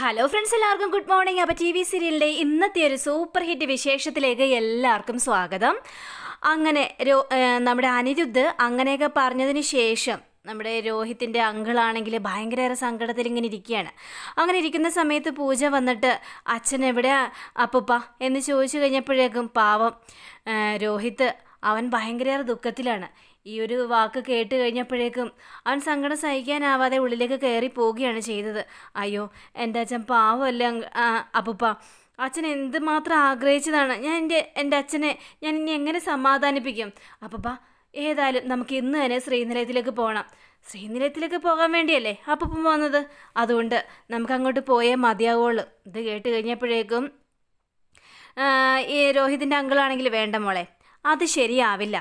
Hello friends എല്ലാവർക്കും good morning അപ്പോൾ T V സീരിയലിന്റെ ഇന്നത്തെ ഒരു സൂപ്പർ ഹിറ്റ് വിശേഷത്തിലേക്ക് എല്ലാവർക്കും സ്വാഗതം. അങ്ങനെ നമ്മുടെ അനിരുദ്ധ് അങ്ങനെയൊക്കെ പറഞ്ഞതിന് ശേഷം നമ്മുടെ രോഹിത്തിന്റെ അങ്കിളാണെങ്കിൽ ഭയങ്കരേറെ സങ്കടത്തിൽ ഇങ്ങനെ ഇരിക്കുകയാണ്. അങ്ങനെ ഇരിക്കുന്ന സമയത്ത് പൂജ വന്നിട്ട് അച്ഛൻ എവിടെ അപ്പൂപ്പ എന്ന് ചോദിച്ചു കഴിഞ്ഞപ്പോഴേക്കും പാവം രോഹിത്ത് അവൻ ഭയങ്കരേറെ ദുഃഖത്തിലാണ്. ഈ ഒരു വാക്ക് കേട്ട് കഴിഞ്ഞപ്പോഴേക്കും അവൻ സങ്കടം സഹിക്കാനാവാതെ ഉള്ളിലേക്ക് കയറി പോവുകയാണ് ചെയ്തത്. അയ്യോ എന്റെ അച്ഛൻ പാവമല്ലേ അപ്പുപ്പ. അച്ഛൻ എന്തുമാത്രം ആഗ്രഹിച്ചതാണ്? ഞാൻ എന്റെ എന്റെ അച്ഛനെ ഞാൻ ഇനി എങ്ങനെ സമാധാനിപ്പിക്കും? അപ്പുപ്പ ഏതായാലും നമുക്ക് ഇന്ന് തന്നെ ശ്രീനിലയത്തിലേക്ക് പോകണം ശ്രീനിലയത്തിലേക്ക് പോകാൻ വേണ്ടിയല്ലേ അപ്പം വന്നത്? അതുകൊണ്ട് നമുക്ക് അങ്ങോട്ട് പോയേ മതിയാവുള്ളൂ. ഇത് കേട്ട് കഴിഞ്ഞപ്പോഴേക്കും ഈ രോഹിതിന്റെ അങ്കിളാണെങ്കിൽ വേണ്ട മോളെ. അത് ശരിയാവില്ല.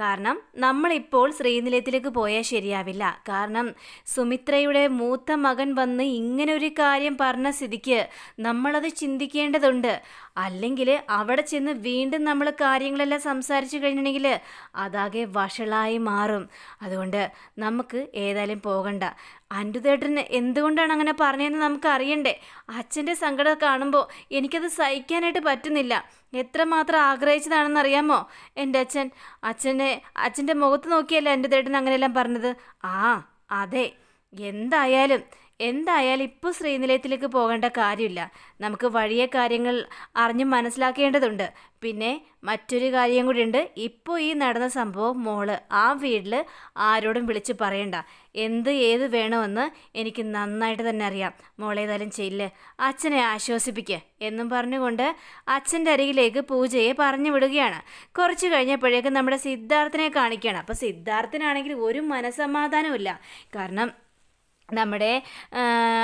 കാരണം നമ്മളിപ്പോൾ ശ്രീനിലയത്തിലേക്ക് പോയാൽ ശരിയാവില്ല. കാരണം സുമിത്രയുടെ മൂത്ത മകൻ വന്ന് ഇങ്ങനെ ഒരു കാര്യം പറഞ്ഞ സ്ഥിതിക്ക് നമ്മളത് ചിന്തിക്കേണ്ടതുണ്ട്. അല്ലെങ്കിൽ അവിടെ ചെന്ന് വീണ്ടും നമ്മൾ കാര്യങ്ങളെല്ലാം സംസാരിച്ചു കഴിഞ്ഞിട്ടുണ്ടെങ്കിൽ അതാകെ വഷളായി മാറും. അതുകൊണ്ട് നമുക്ക് ഏതായാലും പോകണ്ട. അന്റുതേട്ടന് എന്തുകൊണ്ടാണ് അങ്ങനെ പറഞ്ഞതെന്ന് നമുക്ക് അറിയണ്ടേ അച്ഛന്റെ സങ്കടം കാണുമ്പോൾ എനിക്കത് സഹിക്കാനായിട്ട് പറ്റുന്നില്ല. എത്രമാത്രം ആഗ്രഹിച്ചതാണെന്ന് അറിയാമോ എന്റെ അച്ഛൻ അച്ഛനെ അച്ഛന്റെ മുഖത്ത് നോക്കിയല്ലേ എന്റെ തേട്ടൻ അങ്ങനെയെല്ലാം പറഞ്ഞത്? ആ അതെ. എന്തായാലും എന്തായാലും ഇപ്പോൾ ശ്രീനിലയത്തിലേക്ക് പോകേണ്ട കാര്യമില്ല. നമുക്ക് വഴിയെ കാര്യങ്ങൾ അറിഞ്ഞ് മനസ്സിലാക്കേണ്ടതുണ്ട്. പിന്നെ മറ്റൊരു കാര്യം കൂടി ഉണ്ട് ഇപ്പോൾ ഈ നടന്ന സംഭവം മോൾ ആ വീട്ടിൽ ആരോടും വിളിച്ച് പറയണ്ട. എന്ത് ഏത് വേണമെന്ന് എനിക്ക് നന്നായിട്ട് തന്നെ അറിയാം. മോളേതായാലും ചെയ്യില്ല അച്ഛനെ ആശ്വസിപ്പിക്കുക എന്നും പറഞ്ഞുകൊണ്ട് അച്ഛന്റെ അരികിലേക്ക് പൂജയെ പറഞ്ഞു വിടുകയാണ്. കുറച്ച് കഴിഞ്ഞപ്പോഴേക്കും നമ്മുടെ സിദ്ധാർത്ഥനെ കാണിക്കുകയാണ്. അപ്പോൾ സിദ്ധാർത്ഥിനാണെങ്കിൽ ഒരു മനസമാധാനമില്ല കാരണം നമ്മുടെ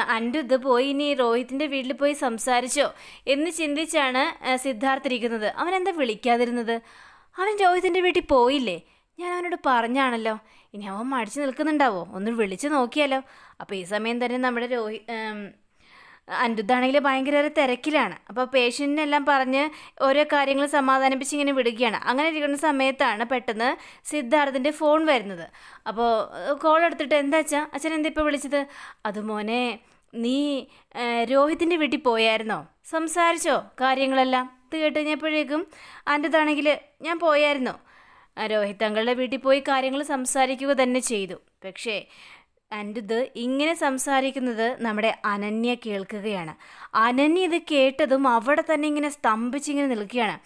അന്റെ ഇത് പോയി ഇനി രോഹിത്തിന്റെ വീട്ടിൽ പോയി സംസാരിച്ചോ എന്ന് ചിന്തിച്ചാണ് ആ, സിദ്ധാർത്ഥ് ഇരിക്കുന്നത്. അവൻ എന്താ വിളിക്കാതിരുന്നത്? അവൻ രോഹിത്തിന്റെ വീട്ടിൽ പോയില്ലേ? ഞാൻ അവനോട് പറഞ്ഞാണല്ലോ. ഇനി അവൻ മടിച്ചു നിൽക്കുന്നുണ്ടാവോ? ഒന്ന് വിളിച്ചു നോക്കിയാലോ. അപ്പോൾ ഈ സമയം തന്നെ നമ്മുടെ രോഹി അനിരുദ്ധാണെങ്കിൽ ഭയങ്കര തിരക്കിലാണ്. അപ്പോൾ പേഷ്യന്റിനെല്ലാം പറഞ്ഞ് ഓരോ കാര്യങ്ങൾ സമാധാനിപ്പിച്ച് ഇങ്ങനെ വിടുകയാണ്. അങ്ങനെ ഇരിക്കുന്ന സമയത്താണ് പെട്ടെന്ന് സിദ്ധാർത്ഥിന്റെ ഫോൺ വരുന്നത്. അപ്പോൾ കോൾ എടുത്തിട്ട് എന്താ അച്ഛാ? അച്ഛൻ എന്താ ഇപ്പോൾ വിളിച്ചത്? അത് മോനെ നീ രോഹിത്തിന്റെ വീട്ടിൽ പോയായിരുന്നോ? സംസാരിച്ചോ കാര്യങ്ങളെല്ലാം? ഇത് കേട്ട് കഴിഞ്ഞപ്പോഴേക്കും അന്റെതാണെങ്കിൽ ഞാൻ പോയായിരുന്നു. രോഹിത് അങ്കളുടെ വീട്ടിൽ പോയി കാര്യങ്ങൾ സംസാരിക്കുക തന്നെ ചെയ്തു. പക്ഷേ എന്റെ ഇത് ഇങ്ങനെ സംസാരിക്കുന്നത് നമ്മുടെ അനന്യ കേൾക്കുകയാണ്. അനന്യ ഇത് കേട്ടതും അവിടെ തന്നെ ഇങ്ങനെ സ്തംഭിച്ചിങ്ങനെ നിൽക്കുകയാണ്.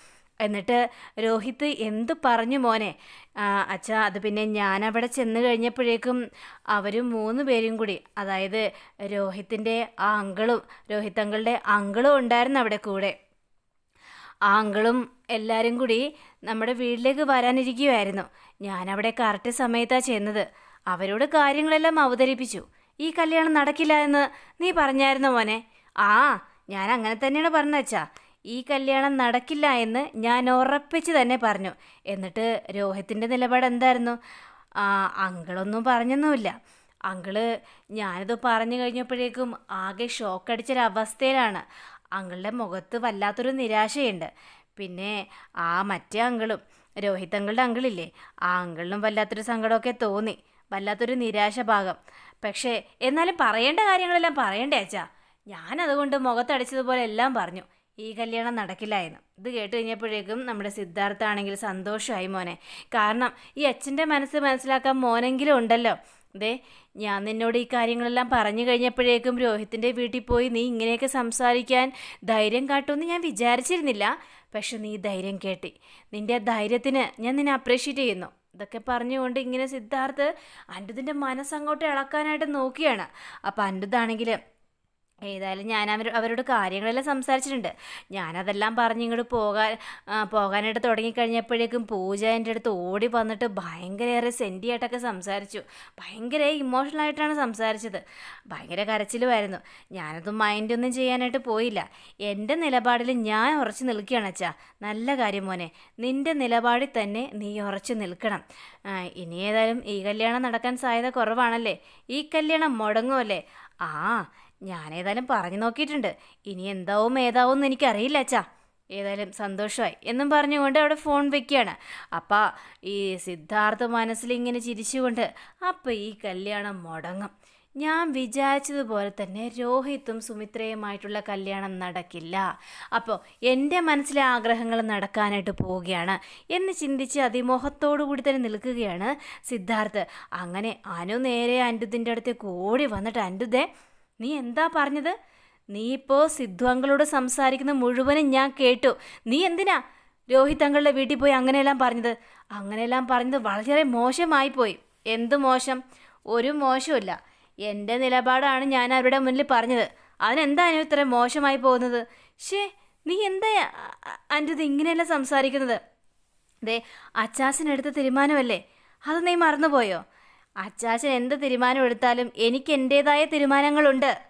എന്നിട്ട് രോഹിത് എന്ത് പറഞ്ഞു മോനെ? അച്ഛാ അത് പിന്നെ ഞാൻ അവിടെ ചെന്ന് കഴിഞ്ഞപ്പോഴേക്കും അവരും മൂന്ന് പേരും കൂടി അതായത് രോഹിത്തിന്റെ ആ അങ്കിളും രോഹിത് അങ്കിളുടെ അങ്കിളും ഉണ്ടായിരുന്നു അവിടെ കൂടെ. ആ അങ്കിളും എല്ലാവരും കൂടി നമ്മുടെ വീട്ടിലേക്ക് വരാനിരിക്കുമായിരുന്നു ഞാനവിടെ കറക്റ്റ് സമയത്താണ് ചെന്നത്. അവരോട് കാര്യങ്ങളെല്ലാം അവതരിപ്പിച്ചു. ഈ കല്യാണം നടക്കില്ല എന്ന് നീ പറഞ്ഞായിരുന്നു മോനെ? ആ ഞാൻ അങ്ങനെ തന്നെയാണ് പറഞ്ഞച്ചാ ഈ കല്യാണം നടക്കില്ല എന്ന് ഞാൻ ഉറപ്പിച്ച് തന്നെ പറഞ്ഞു. എന്നിട്ട് രോഹിത്തിന്റെ നിലപാട് എന്തായിരുന്നു? ആ അങ്കിളൊന്നും പറഞ്ഞൊന്നുമില്ല. അങ്കിൾ ഞാനിത് പറഞ്ഞു കഴിഞ്ഞപ്പോഴേക്കും ആകെ ഷോക്ക് അടിച്ചൊരവസ്ഥയിലാണ്. അങ്കിളുടെ മുഖത്ത് വല്ലാത്തൊരു നിരാശയുണ്ട്. പിന്നെ ആ മറ്റേ അങ്കിളും രോഹിത് അങ്കിളുടെ അങ്കിളില്ലേ? ആ അങ്കിളിനും വല്ലാത്തൊരു സങ്കടമൊക്കെ തോന്നി. വല്ലാത്തൊരു നിരാശ ഭാഗം. പക്ഷേ എന്നാലും പറയേണ്ട കാര്യങ്ങളെല്ലാം പറയണ്ടേ അച്ഛാ? ഞാനതുകൊണ്ട് മുഖത്തടിച്ചതുപോലെ എല്ലാം പറഞ്ഞു. ഈ കല്യാണം നടക്കില്ല എന്ന് ഇത് കേട്ട് കഴിഞ്ഞപ്പോഴേക്കും നമ്മുടെ സിദ്ധാർത്ഥ ആണെങ്കിൽ സന്തോഷമായി മോനെ. കാരണം ഈ അച്ഛന്റെ മനസ്സ് മനസ്സിലാക്കാൻ മോനെങ്കിലും ഉണ്ടല്ലോ. ദേ ഞാൻ നിന്നോട് ഈ കാര്യങ്ങളെല്ലാം പറഞ്ഞു കഴിഞ്ഞപ്പോഴേക്കും രോഹിത്തിന്റെ വീട്ടിൽ പോയി നീ ഇങ്ങനെയൊക്കെ സംസാരിക്കാൻ ധൈര്യം കാട്ടുമെന്ന് ഞാൻ വിചാരിച്ചിരുന്നില്ല. പക്ഷെ നീ ധൈര്യം കേട്ടി. നിന്റെ ധൈര്യത്തിന് ഞാൻ നിന്നെ അപ്രീഷിയേറ്റ് ചെയ്യുന്നു. ഇതൊക്കെ പറഞ്ഞുകൊണ്ട് ഇങ്ങനെ സിദ്ധാർത്ഥ് അൻഡുതിന്റെ മനസ്സങ്ങോട്ട് ഇളക്കാനായിട്ട് നോക്കിയാണ്. അപ്പോൾ അൻഡുതാണെങ്കിൽ ഏതായാലും ഞാൻ അവർ അവരോട് കാര്യങ്ങളെല്ലാം സംസാരിച്ചിട്ടുണ്ട്. ഞാനതെല്ലാം പറഞ്ഞ് ഇങ്ങോട്ട് പോകാൻ പോകാനായിട്ട് തുടങ്ങിക്കഴിഞ്ഞപ്പോഴേക്കും പൂജ എന്റെ അടുത്ത് ഓടി വന്നിട്ട് ഭയങ്കരയേറെ സെന്റിയായിട്ടൊക്കെ സംസാരിച്ചു. ഭയങ്കര ഇമോഷണലായിട്ടാണ് സംസാരിച്ചത്. ഭയങ്കര കരച്ചിലുമായിരുന്നു. ഞാനത് മൈൻഡൊന്നും ചെയ്യാനായിട്ട് പോയില്ല. എന്റെ നിലപാടിൽ ഞാൻ ഉറച്ചു നിൽക്കുകയാണ് അച്ഛാ. നല്ല കാര്യം മോനെ നിന്റെ നിലപാടിൽ തന്നെ നീ ഉറച്ചു നിൽക്കണം. ഇനി ഏതായാലും ഈ കല്യാണം നടക്കാൻ സാധ്യത കുറവാണല്ലേ? ഈ കല്യാണം മുടങ്ങുമല്ലേ ആ ഞാനേതായാലും പറഞ്ഞു നോക്കിയിട്ടുണ്ട്. ഇനി എന്താവും ഏതാവും എന്ന് എനിക്കറിയില്ല അച്ഛാ. ഏതായാലും സന്തോഷമായി. എന്നും പറഞ്ഞുകൊണ്ട് അവിടെ ഫോൺ വെക്കുകയാണ്. അപ്പം ഈ സിദ്ധാർത്ഥ മനസ്സിലിങ്ങനെ ചിരിച്ചുകൊണ്ട് അപ്പം ഈ കല്യാണം മുടങ്ങും. ഞാൻ വിചാരിച്ചതുപോലെ തന്നെ രോഹിത്തും സുമിത്രയുമായിട്ടുള്ള കല്യാണം നടക്കില്ല. അപ്പോൾ എന്റെ മനസ്സിലെ ആഗ്രഹങ്ങൾ നടക്കാനായിട്ട് പോവുകയാണ്. എന്ന് ചിന്തിച്ച് അതിമോഹത്തോടു കൂടി തന്നെ നിൽക്കുകയാണ് സിദ്ധാർത്ഥ്. അങ്ങനെ അനു നേരെ അൻഡുദിന്റെ അടുത്തേക്ക് ഓടി വന്നിട്ട് അൻഡുദേ നീ എന്താ പറഞ്ഞത്? നീ ഇപ്പോൾ സിദ്ധു അങ്കളോട് സംസാരിക്കുന്ന മുഴുവനും ഞാൻ കേട്ടു. നീ എന്തിനാ രോഹിത് അങ്കളുടെ വീട്ടിൽ പോയി അങ്ങനെയെല്ലാം പറഞ്ഞത്? അങ്ങനെയെല്ലാം പറഞ്ഞത് വളരെ മോശമായി പോയി. എന്ത് മോശം? ഒരു മോശമില്ല എന്റെ നിലപാടാണ് ഞാൻ അവരുടെ മുന്നിൽ പറഞ്ഞത്. അതിനെന്താ അനു ഇത്ര മോശമായി പോകുന്നത്? ഷേ നീ എന്താ എന്റെ ഇത് ഇങ്ങനെയല്ല സംസാരിക്കുന്നത്? ദേ അച്ചാസിനെടുത്ത തീരുമാനമല്ലേ? അത് നീ മറന്നുപോയോ? അച്ചാച്ചൻ എന്ത് തീരുമാനം എടുത്താലും എനിക്ക് എന്റേതായ തീരുമാനങ്ങളുണ്ട്.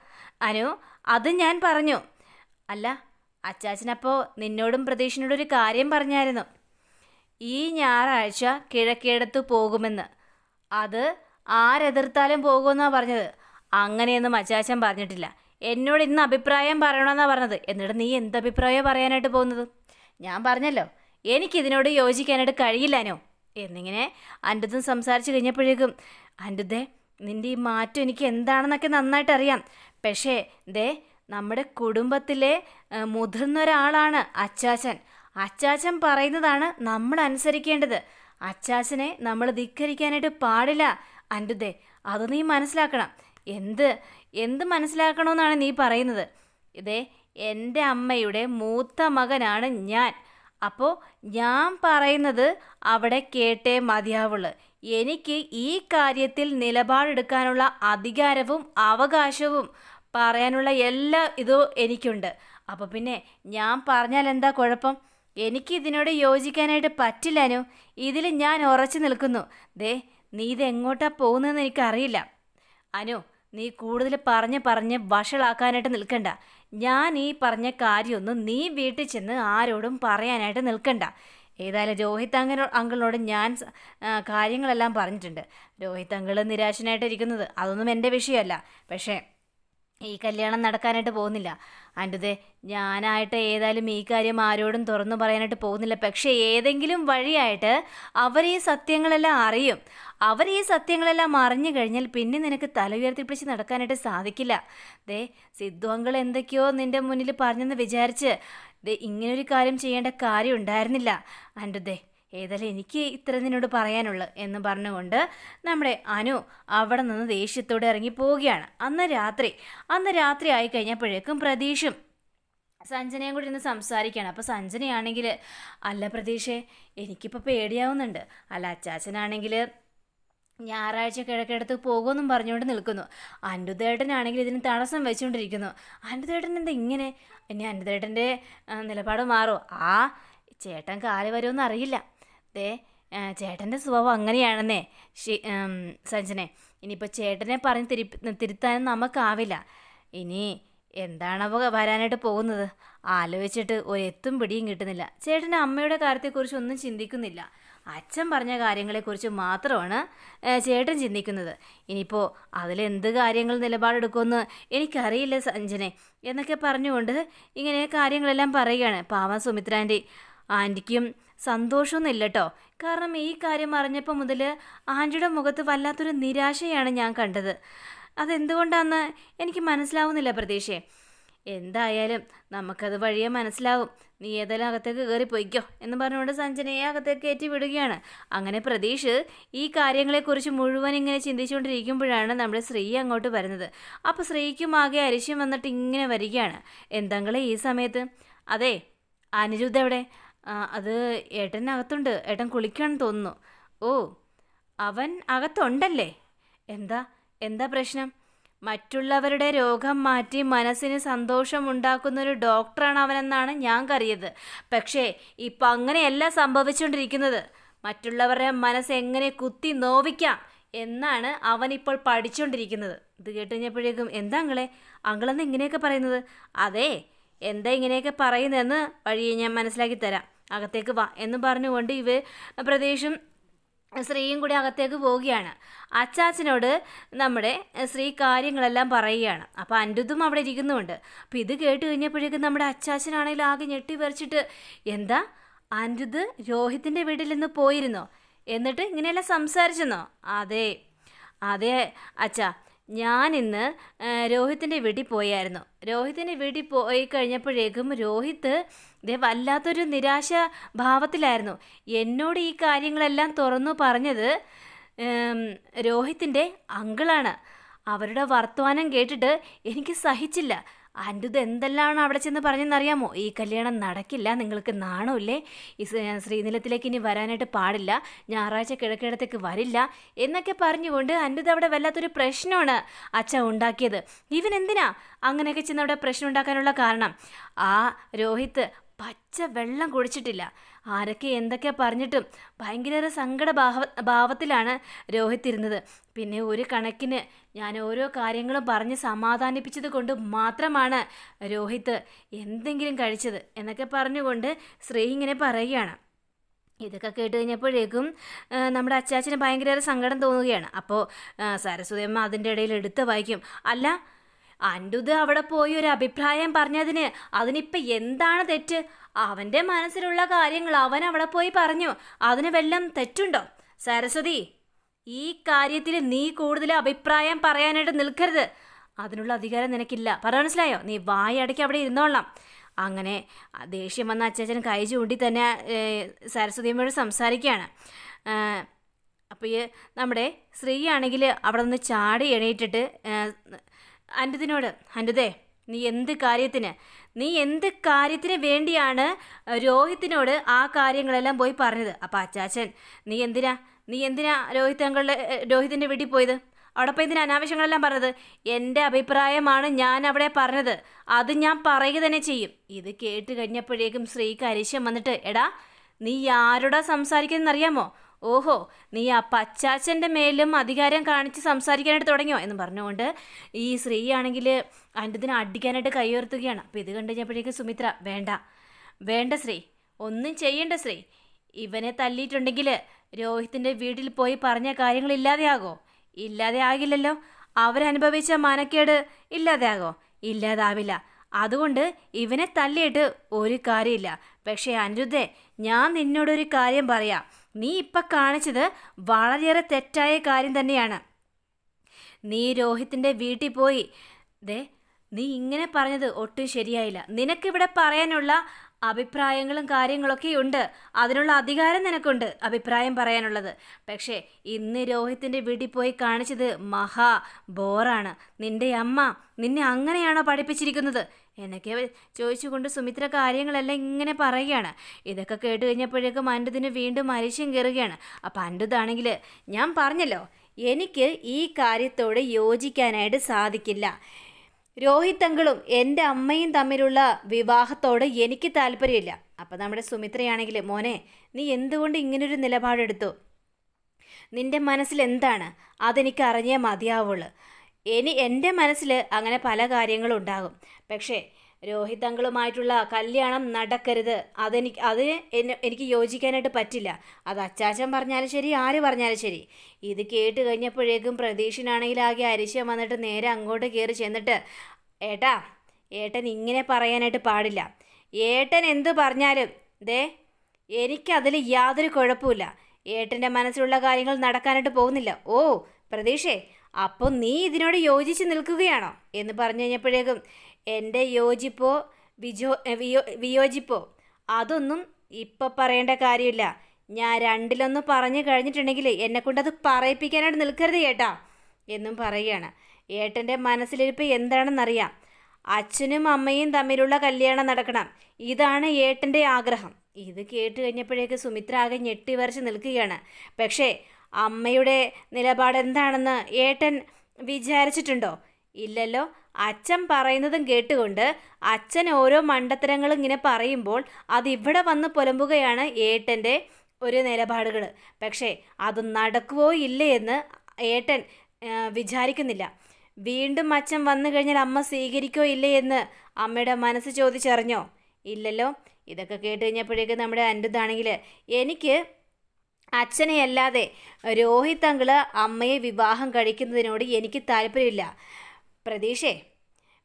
അനു അത് ഞാൻ പറഞ്ഞു. അല്ല അച്ചാച്ചനപ്പോൾ നിന്നോടും പ്രതീക്ഷനോടും ഒരു കാര്യം പറഞ്ഞായിരുന്നു. ഈ ഞായറാഴ്ച കിഴക്കേടത്ത് പോകുമെന്ന്. അത് ആരെതിർത്താലും പോകുമെന്നാ പറഞ്ഞത്. അങ്ങനെയൊന്നും അച്ചാച്ചൻ പറഞ്ഞിട്ടില്ല. എന്നോട് ഇന്ന് അഭിപ്രായം പറയണമെന്നാണ് പറഞ്ഞത്. എന്നിട്ട് നീ എന്ത് അഭിപ്രായം പറയാനായിട്ട് പോകുന്നത്? ഞാൻ പറഞ്ഞല്ലോ. എനിക്കിതിനോട് യോജിക്കാനായിട്ട് കഴിയില്ലാനോ എന്നിങ്ങനെ അന്റതും സംസാരിച്ച് കഴിഞ്ഞപ്പോഴേക്കും അന്റതേ നിന്റെ ഈ മാറ്റം എനിക്ക് എന്താണെന്നൊക്കെ നന്നായിട്ട് അറിയാം പക്ഷേ ദേ നമ്മുടെ കുടുംബത്തിലെ മുതിർന്ന ഒരാളാണ് അച്ചാച്ചൻ. അച്ചാച്ചൻ പറയുന്നതാണ് നമ്മൾ അനുസരിക്കേണ്ടത്. അച്ചാച്ചനെ നമ്മൾ ധിക്കരിക്കാനായിട്ട് പാടില്ല. അന്റുദേ അത് നീ മനസ്സിലാക്കണം. എന്ത് എന്ത് മനസ്സിലാക്കണമെന്നാണ് നീ പറയുന്നത്? ഇതേ എന്റെ അമ്മയുടെ മൂത്ത മകനാണ് ഞാൻ. അപ്പോൾ ഞാൻ പറയുന്നത് അവിടെ കേട്ടേ മതിയാവുള്ളൂ. എനിക്ക് ഈ കാര്യത്തിൽ നിലപാടെടുക്കാനുള്ള അധികാരവും അവകാശവും പറയാനുള്ള എല്ലാ ഇതും എനിക്കുണ്ട്. അപ്പോൾ പിന്നെ ഞാൻ പറഞ്ഞാൽ എന്താ കുഴപ്പം? എനിക്ക് ഇതിനോട് യോജിക്കാനായിട്ട് പറ്റില്ലനു ഇതിൽ ഞാൻ ഉറച്ചു നിൽക്കുന്നു. ദേ നീ ഇതെങ്ങോട്ടാ പോകുന്നതെന്ന് എനിക്കറിയില്ല. അനു നീ കൂടുതൽ പറഞ്ഞ് പറഞ്ഞ് വഷളാക്കാനായിട്ട് നിൽക്കണ്ട. ഞാൻ ഈ പറഞ്ഞ കാര്യമൊന്നും നീ വീട്ടിൽ ചെന്ന് ആരോടും പറയാനായിട്ട് നിൽക്കണ്ട. ഏതായാലും രോഹിത് അങ്കിനോ അങ്കിളിനോട് ഞാൻ കാര്യങ്ങളെല്ലാം പറഞ്ഞിട്ടുണ്ട്. രോഹിത് അങ്കിൾ നിരാശനായിട്ടിരിക്കുന്നത് അതൊന്നും എന്റെ വിഷയമല്ല. പക്ഷേ ഈ കല്യാണം നടക്കാനായിട്ട് പോകുന്നില്ല. അന്റെത് ഞാനായിട്ട് ഏതായാലും ഈ കാര്യം ആരോടും തുറന്നു പറയാനായിട്ട് പോകുന്നില്ല. പക്ഷേ ഏതെങ്കിലും വഴിയായിട്ട് അവർ ഈ സത്യങ്ങളെല്ലാം അറിയും. അവർ ഈ സത്യങ്ങളെല്ലാം അറിഞ്ഞു കഴിഞ്ഞാൽ പിന്നെ നിനക്ക് തല ഉയർത്തിപ്പിടിച്ച് നടക്കാനായിട്ട് സാധിക്കില്ല. ദേ സിദ്ധു അങ്കിൾ എന്തൊക്കെയോ നിന്റെ മുന്നിൽ പറഞ്ഞെന്ന് വിചാരിച്ച് ദേ ഇങ്ങനൊരു കാര്യം ചെയ്യേണ്ട കാര്യം ഉണ്ടായിരുന്നില്ല. അന്റെതേ ഏതായാലും എനിക്ക് ഇത്ര നിന്നോട് പറയാനുള്ളു എന്ന് പറഞ്ഞുകൊണ്ട് നമ്മുടെ അനു അവിടെ നിന്ന് ദേഷ്യത്തോടെ ഇറങ്ങി പോവുകയാണ്. അന്ന് രാത്രി അന്ന് രാത്രി ആയി കഴിഞ്ഞപ്പോഴേക്കും പ്രതീഷും സഞ്ജനയും കൂടി ഇരുന്ന് സംസാരിക്കുകയാണ്. അപ്പോൾ സഞ്ജനയാണെങ്കിൽ അല്ല പ്രതീക്ഷേ എനിക്കിപ്പോൾ പേടിയാവുന്നുണ്ട്. അല്ല അച്ചാച്ചനാണെങ്കിൽ ഞായറാഴ്ച കിഴക്കിടത്ത് പോകുമെന്നും പറഞ്ഞുകൊണ്ട് നിൽക്കുന്നു. അൻഡുദേട്ടനാണെങ്കിൽ ഇതിന് തടസ്സം വെച്ചുകൊണ്ടിരിക്കുന്നു. അൻഡുദേട്ടൻ എന്താ ഇങ്ങനെ? ഇനി അൻഡുദേട്ടന്റെ നിലപാട് മാറോ? ആ ചേട്ടൻ കാൽ വരുമെന്ന് അറിയില്ല. ദേ ചേട്ടന്റെ സ്വഭാവം അങ്ങനെയാണെന്നേ ഉം, സഞ്ജനെ. ഇനിയിപ്പോൾ ചേട്ടനെ പറഞ്ഞ് തിരി തിരുത്താനും നമുക്കാവില്ല. ഇനി എന്താണവ വരാനായിട്ട് പോകുന്നത്? ആലോചിച്ചിട്ട് ഒരെത്തും പിടിയും കിട്ടുന്നില്ല. ചേട്ടന്റെ അമ്മയുടെ കാര്യത്തെക്കുറിച്ച് ഒന്നും ചിന്തിക്കുന്നില്ല. അച്ഛൻ പറഞ്ഞ കാര്യങ്ങളെക്കുറിച്ച് മാത്രമാണ് ചേട്ടൻ ചിന്തിക്കുന്നത്. ഇനിയിപ്പോൾ അതിലെന്ത് കാര്യങ്ങൾ നിലപാടെടുക്കുമെന്ന് എനിക്കറിയില്ല സഞ്ജനെ. എന്നൊക്കെ പറഞ്ഞുകൊണ്ട് ഇങ്ങനെ കാര്യങ്ങളെല്ലാം പറയുകയാണ്. പാവ സുമിത്രാന്റെ ആന്റിക്കും സന്തോഷമൊന്നുമില്ല കേട്ടോ കാരണം ഈ കാര്യം അറിഞ്ഞപ്പോൾ മുതൽ ആന്റിയുടെ മുഖത്ത് വല്ലാത്തൊരു നിരാശയാണ് ഞാൻ കണ്ടത്. അതെന്തുകൊണ്ടാന്ന് എനിക്ക് മനസ്സിലാവുന്നില്ല പ്രതീക്ഷയെ എന്തായാലും നമുക്കത് വഴിയെ മനസ്സിലാവും. നീ ഏതായാലും അകത്തേക്ക് കയറി പൊയ്ക്കോ എന്ന് പറഞ്ഞുകൊണ്ട് സഞ്ജനയെ അകത്തേക്ക് കയറ്റി വിടുകയാണ്. അങ്ങനെ പ്രതീഷ് ഈ കാര്യങ്ങളെക്കുറിച്ച് മുഴുവൻ ഇങ്ങനെ ചിന്തിച്ചുകൊണ്ടിരിക്കുമ്പോഴാണ് നമ്മുടെ ശ്രീ അങ്ങോട്ട് വരുന്നത്. അപ്പോൾ ശ്രീക്കും ആകെ അരിശം വന്നിട്ട് ഇങ്ങനെ വരികയാണ്. എന്തെങ്കിലും ഈ സമയത്ത്? അതെ അനിരുദ്ധ എവിടെ അത് ഏട്ടനകത്തുണ്ട്. ഏട്ടൻ കുളിക്കുകയാണെന്ന് തോന്നുന്നു. ഓ അവൻ അകത്തുണ്ടല്ലേ? എന്താ എന്താ പ്രശ്നം? മറ്റുള്ളവരുടെ രോഗം മാറ്റി മനസ്സിന് സന്തോഷമുണ്ടാക്കുന്ന ഒരു ഡോക്ടറാണ് അവനെന്നാണ് ഞാൻ കറിയത് പക്ഷേ ഇപ്പം അങ്ങനെയല്ല സംഭവിച്ചുകൊണ്ടിരിക്കുന്നത് മറ്റുള്ളവരുടെ മനസ്സ് എങ്ങനെ കുത്തി നോവിക്കാം എന്നാണ് അവനിപ്പോൾ പഠിച്ചുകൊണ്ടിരിക്കുന്നത് ഇത് കേട്ട് കഴിഞ്ഞപ്പോഴേക്കും എന്താ അങ്ങളെ അങ്ങളെന്ന് ഇങ്ങനെയൊക്കെ പറയുന്നത്? അതെ എന്താ ഇങ്ങനെയൊക്കെ പറയുന്നതെന്ന് വഴിയെ ഞാൻ മനസ്സിലാക്കി തരാം. അകത്തേക്ക് വാ എന്ന് പറഞ്ഞുകൊണ്ട് ഇവ പ്രദേശം സ്ത്രീയും കൂടി അകത്തേക്ക് പോവുകയാണ്. അച്ചാച്ചനോട് നമ്മുടെ സ്ത്രീ കാര്യങ്ങളെല്ലാം പറയുകയാണ്. അപ്പോൾ അന്റുതും അവിടെ ഇരിക്കുന്നുമുണ്ട്. അപ്പോൾ ഇത് കേട്ട് കഴിഞ്ഞപ്പോഴേക്കും നമ്മുടെ അച്ചാച്ചനാണെങ്കിൽ ആകെ ഞെട്ടി വരച്ചിട്ട് എന്താ? അൻഡുത് രോഹിത്തിന്റെ വീട്ടിൽ നിന്ന് പോയിരുന്നോ? എന്നിട്ട് ഇങ്ങനെയെല്ലാം സംസാരിച്ചെന്നോ? അതെ അതെ അച്ഛാ. ഞാൻ ഇന്ന് രോഹിത്തിന്റെ വീട്ടിൽ പോയായിരുന്നു. രോഹിത്തിന്റെ വീട്ടിൽ പോയി കഴിഞ്ഞപ്പോഴേക്കും രോഹിത്ത് ഇതേ വല്ലാത്തൊരു നിരാശ ഭാവത്തിലായിരുന്നു എന്നോട് ഈ കാര്യങ്ങളെല്ലാം തുറന്നു പറഞ്ഞത് രോഹിത്തിന്റെ അങ്കിളാണ്. അവരുടെ വർത്തമാനം കേട്ടിട്ട് എനിക്ക് സഹിച്ചില്ല. അന്റത് എന്തെല്ലാമാണ് അവിടെ ചെന്ന് പറഞ്ഞെന്നറിയാമോ? ഈ കല്യാണം നടക്കില്ല നിങ്ങൾക്ക് നാണമില്ലേ? ഈ ശ്രീനിലത്തിലേക്ക് ഇനി വരാനായിട്ട് പാടില്ല ഞായറാഴ്ച കിഴക്കിടത്തേക്ക് വരില്ല എന്നൊക്കെ പറഞ്ഞുകൊണ്ട് അന്റത് അവിടെ വല്ലാത്തൊരു പ്രശ്നമാണ് അച്ഛൻ ഉണ്ടാക്കിയത്. ഇവൻ എന്തിനാ അങ്ങനെയൊക്കെ ചെന്ന് അവിടെ പ്രശ്നം ഉണ്ടാക്കാനുള്ള കാരണം? ആ രോഹിത്ത് പച്ച വെള്ളം കുടിച്ചിട്ടില്ല. ആരൊക്കെ എന്തൊക്കെ പറഞ്ഞിട്ടും ഭയങ്കര സങ്കട ഭാവ ഭാവത്തിലാണ് രോഹിത് ഇരുന്നത്. പിന്നെ ഒരു കണക്കിന് ഞാൻ ഓരോ കാര്യങ്ങളും പറഞ്ഞ് സമാധാനിപ്പിച്ചത് കൊണ്ട് മാത്രമാണ് രോഹിത് എന്തെങ്കിലും കഴിച്ചത് എന്നൊക്കെ പറഞ്ഞുകൊണ്ട് ശ്രീ ഇങ്ങനെ പറയുകയാണ്. ഇതൊക്കെ കേട്ട് കഴിഞ്ഞപ്പോഴേക്കും നമ്മുടെ അച്ചാച്ചന് ഭയങ്കര സങ്കടം തോന്നുകയാണ്. അപ്പോൾ സരസ്വതി അമ്മ അതിന്റെ ഇടയിൽ എടുത്ത് വായിക്കും. അല്ല അന്റുത് അവിടെ പോയി ഒരു അഭിപ്രായം പറഞ്ഞതിന് അതിനിപ്പോൾ എന്താണ് തെറ്റ്? അവന്റെ മനസ്സിലുള്ള കാര്യങ്ങൾ അവൻ അവിടെ പോയി പറഞ്ഞു. അതിന് വല്ലം തെറ്റുണ്ടോ? സരസ്വതി ഈ കാര്യത്തിൽ നീ കൂടുതൽ അഭിപ്രായം പറയാനായിട്ട് നിൽക്കരുത്. അതിനുള്ള അധികാരം നിനക്കില്ല. പറ മനസ്സിലായോ? നീ വായടയ്ക്ക് അവിടെ ഇരുന്നോളാം അങ്ങനെ ദേഷ്യം വന്ന അച്ചാച്ചൻ കൈ ചൂണ്ടി തന്നെ സരസ്വതിയമ്മയോട് സംസാരിക്കുകയാണ്. അപ്പോൾ ഈ നമ്മുടെ സ്ത്രീ ആണെങ്കിൽ അവിടെ നിന്ന് ചാടി എണീറ്റിട്ട് അന്റതിനോട് അന്റതേ നീ എന്ത് കാര്യത്തിന് നീ എന്ത് കാര്യത്തിന് വേണ്ടിയാണ് രോഹിത്തിനോട് ആ കാര്യങ്ങളെല്ലാം പോയി പറഞ്ഞത്? അപ്പം അച്ചാച്ചൻ നീ എന്തിനാ നീ എന്തിനാ രോഹിത് അങ്കളുടെ രോഹിത്തിന്റെ വീട്ടിൽ പോയത്? അവിടെ പോയി ഇതിന് അനാവശ്യങ്ങളെല്ലാം പറഞ്ഞത്? എന്റെ അഭിപ്രായമാണ് ഞാൻ അവിടെ പറഞ്ഞത്. അത് ഞാൻ പറയുക തന്നെ ചെയ്യും. ഇത് കേട്ട് കഴിഞ്ഞപ്പോഴേക്കും ശ്രീക്ക് അരിശം വന്നിട്ട് എടാ നീ ആരോടാ സംസാരിക്കുന്നറിയാമോ ഓഹോ നീ ആ പച്ചാച്ചന്റെ മേലും അധികാരം കാണിച്ച് സംസാരിക്കാനായിട്ട് തുടങ്ങിയോ? എന്ന് പറഞ്ഞുകൊണ്ട് ഈ സ്ത്രീ ആണെങ്കിൽ അതിന് അടിക്കാനായിട്ട് കൈയുയർത്തുകയാണ് അപ്പോൾ ഇത് കണ്ടു കഴിഞ്ഞപ്പോഴേക്കും സുമിത്ര വേണ്ട വേണ്ട ശ്രീ ഒന്നും ചെയ്യണ്ട ശ്രീ ഇവനെ തല്ലിയിട്ടുണ്ടെങ്കിൽ രോഹിത്തിന്റെ വീട്ടിൽ പോയി പറഞ്ഞ കാര്യങ്ങൾ ഇല്ലാതെയാകോ? ഇല്ലാതെ ആകില്ലല്ലോ അവരനുഭവിച്ച മാനക്കേട് ഇല്ലാതെയാകോ? ഇല്ലാതാവില്ല. അതുകൊണ്ട് ഇവനെ തല്ലിയിട്ട് ഒരു കാര്യമില്ല. പക്ഷേ അനിരുദ്ധേ ഞാൻ നിന്നോടൊരു കാര്യം പറയാം. നീ ഇപ്പം കാണിച്ചത് വളരെയേറെ തെറ്റായ കാര്യം തന്നെയാണ്. നീ രോഹിത്തിന്റെ വീട്ടിൽ പോയി ദേ നീ ഇങ്ങനെ പറഞ്ഞത് ഒട്ടും ശരിയായില്ല. നിനക്കിവിടെ പറയാനുള്ള അഭിപ്രായങ്ങളും കാര്യങ്ങളൊക്കെ ഉണ്ട്. അതിനുള്ള അധികാരം നിനക്കുണ്ട് അഭിപ്രായം പറയാനുള്ളത്. പക്ഷേ ഇന്ന് രോഹിത്തിന്റെ വീട്ടിൽ പോയി കാണിച്ചത് മഹാ ബോറാണ്. നിന്റെ അമ്മ നിന്നെ അങ്ങനെയാണോ പഠിപ്പിച്ചിരിക്കുന്നത്? എന്നൊക്കെ ചോദിച്ചുകൊണ്ട് സുമിത്ര കാര്യങ്ങളെല്ലാം ഇങ്ങനെ പറയുകയാണ്. ഇതൊക്കെ കേട്ട് കഴിഞ്ഞപ്പോഴേക്കും അന്റതിന് വീണ്ടും അരിശം കയറുകയാണ്. അപ്പം അന്റതാണെങ്കിൽ ഞാൻ പറഞ്ഞല്ലോ എനിക്ക് ഈ കാര്യത്തോട് യോജിക്കാനായിട്ട് സാധിക്കില്ല. രോഹിത് അങ്കിളും എന്റെ അമ്മയും തമ്മിലുള്ള വിവാഹത്തോട് എനിക്ക് താല്പര്യമില്ല. അപ്പം നമ്മുടെ സുമിത്രയാണെങ്കിൽ മോനെ നീ എന്തുകൊണ്ട് ഇങ്ങനൊരു നിലപാടെടുത്തു? നിന്റെ മനസ്സിൽ എന്താണ്? അതെനിക്ക് അറിഞ്ഞേ മതിയാവുള്ളൂ. ഇനി എന്റെ മനസ്സിൽ അങ്ങനെ പല കാര്യങ്ങളും ഉണ്ടാകും പക്ഷേ രോഹിത് അങ്കിളുമായിട്ടുള്ള കല്യാണം നടക്കരുത്. അതെനിക്ക് അതിന് എന്നെ എനിക്ക് യോജിക്കാനായിട്ട് പറ്റില്ല. അത് അച്ചാച്ചൻ പറഞ്ഞാലും ശരി ആര് പറഞ്ഞാലും ശരി. ഇത് കേട്ട് കഴിഞ്ഞപ്പോഴേക്കും പ്രതീക്ഷനാണെങ്കിൽ ആകെ അരിശം വന്നിട്ട് നേരെ അങ്ങോട്ട് കയറി ചെന്നിട്ട് ഏട്ടാ ഏട്ടൻ ഇങ്ങനെ പറയാനായിട്ട് പാടില്ല. ഏട്ടൻ എന്ത് പറഞ്ഞാലും ദേ എനിക്കതിൽ യാതൊരു കുഴപ്പമില്ല ഏട്ടന്റെ മനസ്സിലുള്ള കാര്യങ്ങൾ നടക്കാനായിട്ട് പോകുന്നില്ല. ഓ പ്രതീക്ഷേ അപ്പോൾ നീ ഇതിനോട് യോജിച്ച് നിൽക്കുകയാണോ? എന്ന് പറഞ്ഞു കഴിഞ്ഞപ്പോഴേക്കും എന്റെ യോജിപ്പോ വിജോ വിയോ വിയോജിപ്പോ അതൊന്നും ഇപ്പം പറയേണ്ട കാര്യമില്ല. ഞാൻ രണ്ടിലൊന്ന് പറഞ്ഞു കഴിഞ്ഞിട്ടുണ്ടെങ്കിൽ എന്നെ അത് പറയിപ്പിക്കാനായിട്ട് നിൽക്കരുത് ഏട്ടാ എന്നും പറയുകയാണ്. ഏട്ടന്റെ മനസ്സിലിരിപ്പ് എന്താണെന്നറിയാം. അച്ഛനും അമ്മയും തമ്മിലുള്ള കല്യാണം നടക്കണം. ഇതാണ് ഏട്ടന്റെ ആഗ്രഹം. ഇത് കേട്ട് കഴിഞ്ഞപ്പോഴേക്ക് സുമിത്ര ആകെ ഞെട്ടി വരച്ച് നിൽക്കുകയാണ്. പക്ഷേ അമ്മയുടെ നിലപാട് എന്താണെന്ന് ഏട്ടൻ വിചാരിച്ചിട്ടുണ്ടോ? ഇല്ലല്ലോ. അച്ഛൻ പറയുന്നതും കേട്ടുകൊണ്ട് അച്ഛൻ ഓരോ മണ്ടത്തരങ്ങളും ഇങ്ങനെ പറയുമ്പോൾ അതിവിടെ വന്ന് പുലമ്പുകയാണ് ഏട്ടന്റെ ഒരു നിലപാടുകൾ പക്ഷേ അത് നടക്കുവോ ഇല്ലേ എന്ന് ഏട്ടൻ വിചാരിക്കുന്നില്ല. വീണ്ടും അച്ഛൻ വന്നു കഴിഞ്ഞാൽ അമ്മ സ്വീകരിക്കോ ഇല്ലേ എന്ന് അമ്മയുടെ മനസ്സ് ചോദിച്ചറിഞ്ഞോ? ഇല്ലല്ലോ. ഇതൊക്കെ കേട്ട് കഴിഞ്ഞപ്പോഴേക്കും നമ്മുടെ അന്റെതാണെങ്കിൽ എനിക്ക് അച്ഛനെ അല്ലാതെ രോഹിത് അങ്കിൾ അമ്മയെ വിവാഹം കഴിക്കുന്നതിനോട് എനിക്ക് താല്പര്യമില്ല. പ്രതീക്ഷേ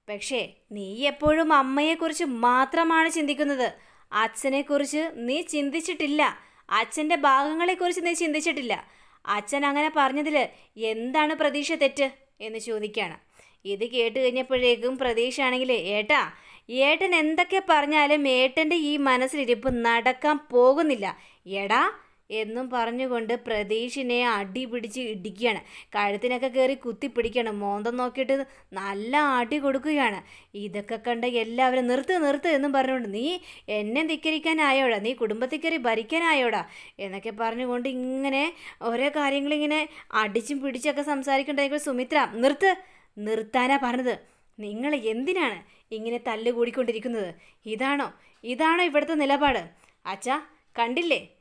പക്ഷേ നീ എപ്പോഴും അമ്മയെക്കുറിച്ച് മാത്രമാണ് ചിന്തിക്കുന്നത്. അച്ഛനെക്കുറിച്ച് നീ ചിന്തിച്ചിട്ടില്ല. അച്ഛന്റെ ഭാഗങ്ങളെക്കുറിച്ച് നീ ചിന്തിച്ചിട്ടില്ല. അച്ഛൻ അങ്ങനെ പറഞ്ഞതിൽ എന്താണ് പ്രതീക്ഷ തെറ്റ് എന്ന് ചോദിക്കുകയാണ് ഇത് കേട്ട് കഴിഞ്ഞപ്പോഴേക്കും പ്രതീക്ഷ ആണെങ്കിൽ ഏട്ടാ ഏട്ടൻ എന്തൊക്കെ പറഞ്ഞാലും ഏട്ടന്റെ ഈ മനസ്സിലിരിപ്പ് നടക്കാൻ പോകുന്നില്ല. എടാ എന്നും പറഞ്ഞുകൊണ്ട് പ്രതീഷിനെ അടി പിടിച്ച് ഇടിക്കുകയാണ്. കഴുത്തിനൊക്കെ കയറി കുത്തി പിടിക്കുകയാണ് മോന്തം നോക്കിയിട്ട് നല്ല അടി കൊടുക്കുകയാണ്. ഇതൊക്കെ കണ്ട് എല്ലാവരും നിർത്ത് നിർത്ത് എന്നും പറഞ്ഞുകൊണ്ട് നീ എന്നെ ധിക്കരിക്കാനായോടാ? നീ കുടുംബത്തിൽ കയറി ഭരിക്കാനായോടാ? എന്നൊക്കെ പറഞ്ഞുകൊണ്ട് ഇങ്ങനെ ഓരോ കാര്യങ്ങളിങ്ങനെ അടിച്ചും പിടിച്ചൊക്കെ സംസാരിക്കണ്ടെങ്കിൽ സുമിത്ര നിർത്ത് നിർത്താനാ പറഞ്ഞത്. നിങ്ങൾ എന്തിനാണ് ഇങ്ങനെ തല്ലുകൂടിക്കൊണ്ടിരിക്കുന്നത്? ഇതാണോ ഇതാണോ ഇവിടുത്തെ നിലപാട്? അച്ഛാ കണ്ടില്ലേ?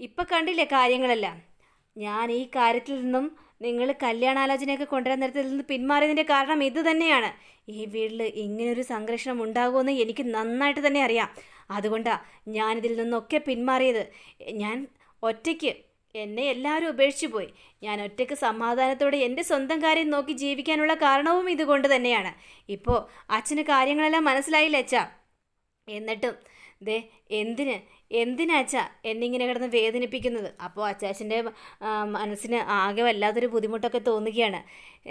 ഇപ്പം കണ്ടില്ലേ കാര്യങ്ങളെല്ലാം? ഞാൻ ഈ കാര്യത്തിൽ നിന്നും നിങ്ങൾ കല്യാണാലോചനയൊക്കെ കൊണ്ടുവരാൻ നേരത്തിൽ നിന്ന് പിന്മാറിയതിന്റെ കാരണം ഇത് തന്നെയാണ്. ഈ വീട്ടിൽ ഇങ്ങനൊരു സംഘർഷം ഉണ്ടാകുമെന്ന് എനിക്ക് നന്നായിട്ട് തന്നെ അറിയാം. അതുകൊണ്ടാണ് ഞാനിതിൽ നിന്നൊക്കെ പിന്മാറിയത്. ഞാൻ ഒറ്റയ്ക്ക് എന്നെ എല്ലാവരും ഉപേക്ഷിച്ചു പോയി. ഞാൻ ഒറ്റയ്ക്ക് സമാധാനത്തോടെ എന്റെ സ്വന്തം കാര്യം നോക്കി ജീവിക്കാനുള്ള കാരണവും ഇതുകൊണ്ട് തന്നെയാണ്. ഇപ്പോൾ അച്ഛന് കാര്യങ്ങളെല്ലാം മനസ്സിലായില്ല അച്ഛ? എന്നിട്ടും ദേ എന്തിന് എന്തിനാ അച്ഛാ എന്നിങ്ങനെ കിടന്ന് വേദനിപ്പിക്കുന്നത്? അപ്പോൾ അച്ചാച്ചന്റെ മനസ്സിന് ആകെ വല്ലാത്തൊരു ബുദ്ധിമുട്ടൊക്കെ തോന്നുകയാണ്.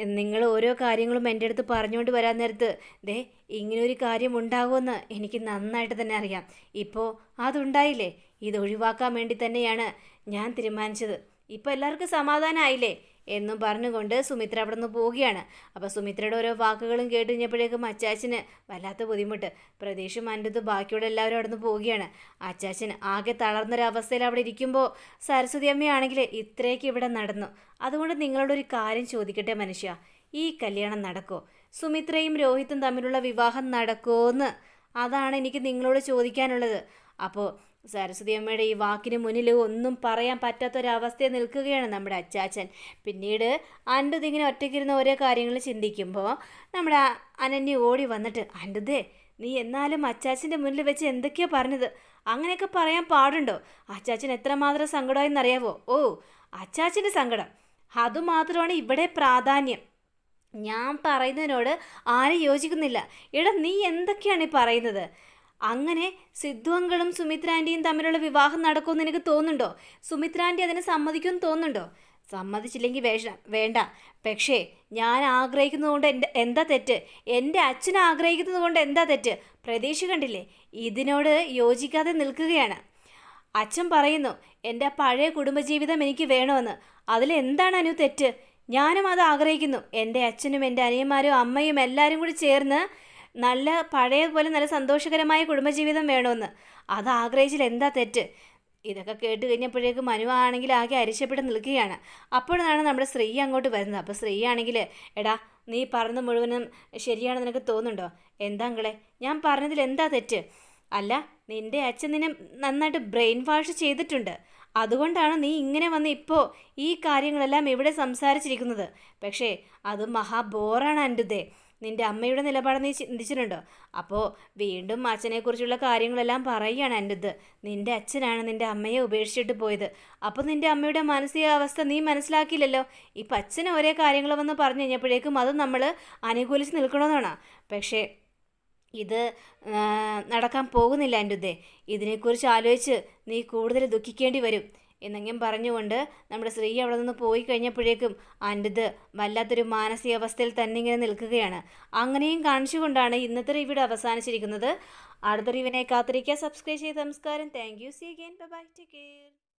നിങ്ങൾ ഓരോ കാര്യങ്ങളും എന്റെ അടുത്ത് പറഞ്ഞുകൊണ്ട് വരാൻ നേരത്ത് ദേ ഇങ്ങനൊരു കാര്യം ഉണ്ടാകുമെന്ന് എനിക്ക് നന്നായിട്ട് തന്നെ അറിയാം. ഇപ്പോൾ അതുണ്ടായില്ലേ? ഇത് ഒഴിവാക്കാൻ വേണ്ടി തന്നെയാണ് ഞാൻ തീരുമാനിച്ചത്. ഇപ്പോൾ എല്ലാവർക്കും സമാധാനമായില്ലേ എന്നും പറഞ്ഞുകൊണ്ട് സുമിത്ര അവിടെ നിന്ന് പോവുകയാണ്. അപ്പോൾ സുമിത്രയുടെ ഓരോ വാക്കുകളും കേട്ട് കഴിഞ്ഞപ്പോഴേക്കും അച്ചാച്ചന് വല്ലാത്ത ബുദ്ധിമുട്ട്. പ്രതീക്ഷ മന്റെ ബാക്കിയുള്ള എല്ലാവരും അവിടെ നിന്ന് പോവുകയാണ്. അച്ചാച്ചൻ ആകെ തളർന്നൊരവസ്ഥയിൽ അവിടെ ഇരിക്കുമ്പോൾ സരസ്വതി അമ്മയാണെങ്കിൽ ഇത്രയൊക്കെ ഇവിടെ നടന്നു. അതുകൊണ്ട് നിങ്ങളോടൊരു കാര്യം ചോദിക്കട്ടെ മനുഷ്യ? ഈ കല്യാണം നടക്കോ? സുമിത്രയും രോഹിത്തും തമ്മിലുള്ള വിവാഹം നടക്കുമോന്ന് അതാണ് എനിക്ക് നിങ്ങളോട് ചോദിക്കാനുള്ളത്. അപ്പോൾ സരസ്വതി അമ്മയുടെ ഈ വാക്കിന് മുന്നിൽ ഒന്നും പറയാൻ പറ്റാത്തൊരവസ്ഥയിൽ നിൽക്കുകയാണ് നമ്മുടെ അച്ചാച്ചൻ. പിന്നീട് അന്റത് ഇങ്ങനെ ഒറ്റയ്ക്കിരുന്ന ഓരോ കാര്യങ്ങൾ ചിന്തിക്കുമ്പോൾ നമ്മുടെ അനന്യ ഓടി വന്നിട്ട് അന്റതേ നീ എന്നാലും അച്ചാച്ചന്റെ മുന്നിൽ വെച്ച് എന്തൊക്കെയാ പറഞ്ഞത്? അങ്ങനെയൊക്കെ പറയാൻ പാടുണ്ടോ? അച്ചാച്ചൻ എത്രമാത്രം സങ്കടമായെന്നറിയാവോ? ഓ അച്ചാച്ചന്റെ സങ്കടം. അതുമാത്രമാണ് ഇവിടെ പ്രാധാന്യം. ഞാൻ പറയുന്നതിനോട് ആരും യോജിക്കുന്നില്ല. എടാ നീ എന്തൊക്കെയാണ് ഈ പറയുന്നത്? അങ്ങനെ സിദ്ധു അങ്കളും സുമിത്രാന്റിയും തമ്മിലുള്ള വിവാഹം നടക്കുമെന്ന് എനിക്ക് തോന്നുന്നുണ്ടോ? സുമിത്രാന്റി അതിനെ സമ്മതിക്കുമെന്ന് തോന്നുന്നുണ്ടോ? സമ്മതിച്ചില്ലെങ്കിൽ വേഷ വേണ്ട. പക്ഷേ ഞാൻ ആഗ്രഹിക്കുന്നതുകൊണ്ട് എന്റെ എന്താ തെറ്റ്? എന്റെ അച്ഛൻ ആഗ്രഹിക്കുന്നത് കൊണ്ട് എന്താ തെറ്റ്? പ്രതീക്ഷ കണ്ടില്ലേ? ഇതിനോട് യോജിക്കാതെ നിൽക്കുകയാണ്. അച്ഛൻ പറയുന്നു എന്റെ പഴയ കുടുംബജീവിതം എനിക്ക് വേണമെന്ന്. അതിൽ എന്താണ് അനു തെറ്റ്? ഞാനും അത് ആഗ്രഹിക്കുന്നു. എന്റെ അച്ഛനും എന്റെ അനിയന്മാരും അമ്മയും എല്ലാവരും കൂടി ചേർന്ന് നല്ല പഴയതുപോലെ നല്ല സന്തോഷകരമായ കുടുംബജീവിതം വേണമെന്ന്. അത് ആഗ്രഹിച്ചിൽ എന്താ തെറ്റ്? ഇതൊക്കെ കേട്ട് കഴിഞ്ഞപ്പോഴേക്ക് മനു ആണെങ്കിൽ ആകെ അരിശപ്പെട്ട് നിൽക്കുകയാണ്. അപ്പോഴാണ് നമ്മുടെ സ്ത്രീ അങ്ങോട്ട് വരുന്നത്. അപ്പോൾ സ്ത്രീ ആണെങ്കിൽ എടാ നീ പറഞ്ഞത് മുഴുവനും ശരിയാണെന്ന് നിനക്ക് തോന്നുന്നുണ്ടോ? എന്താങ്കളെ ഞാൻ പറഞ്ഞതിൽ എന്താ തെറ്റ്? അല്ല നിന്റെ അച്ഛൻ നിന്നെ നന്നായിട്ട് ബ്രെയിൻ വാഷ് ചെയ്തിട്ടുണ്ട്. അതുകൊണ്ടാണ് നീ ഇങ്ങനെ വന്ന് ഇപ്പോൾ ഈ കാര്യങ്ങളെല്ലാം ഇവിടെ സംസാരിച്ചിരിക്കുന്നത്. പക്ഷേ അത് മഹാബോറാണ് ബോറാണ് അന്റുതേ നിന്റെ അമ്മയുടെ നിലപാട് നീ ചിന്തിച്ചിട്ടുണ്ടോ? അപ്പോൾ വീണ്ടും അച്ഛനെക്കുറിച്ചുള്ള കാര്യങ്ങളെല്ലാം പറയുകയാണ് എന്റെ ഇത് നിന്റെ അച്ഛനാണ് നിന്റെ അമ്മയെ ഉപേക്ഷിച്ചിട്ട് പോയത്. അപ്പോൾ നിന്റെ അമ്മയുടെ മാനസികാവസ്ഥ നീ മനസ്സിലാക്കിയില്ലല്ലോ? ഇപ്പം അച്ഛന് ഒരേ കാര്യങ്ങൾ വന്ന് പറഞ്ഞു കഴിഞ്ഞപ്പോഴേക്കും അത് നമ്മൾ അനുകൂലിച്ച് നിൽക്കണമെന്നാണ് പക്ഷേ ഇത് നടക്കാൻ പോകുന്നില്ല എന്റെ ഉദ്ദേ ഇതിനെക്കുറിച്ച് ആലോചിച്ച് നീ കൂടുതൽ ദുഃഖിക്കേണ്ടി വരും. എന്നെങ്കിലും പറഞ്ഞുകൊണ്ട് നമ്മുടെ സ്ത്രീ അവിടെ നിന്ന് പോയി കഴിഞ്ഞപ്പോഴേക്കും അന്റത് വല്ലാത്തൊരു മാനസികാവസ്ഥയിൽ തന്നെ ഇങ്ങനെ നിൽക്കുകയാണ്. അങ്ങനെയും കാണിച്ചുകൊണ്ടാണ് ഇന്നത്തെ റിവ്യൂടെ അവസാനിച്ചിരിക്കുന്നത്. അടുത്ത റിവിനെ കാത്തിരിക്കുക. സബ്സ്ക്രൈബ് ചെയ്ത് നമസ്കാരം. Thank you see again bye take care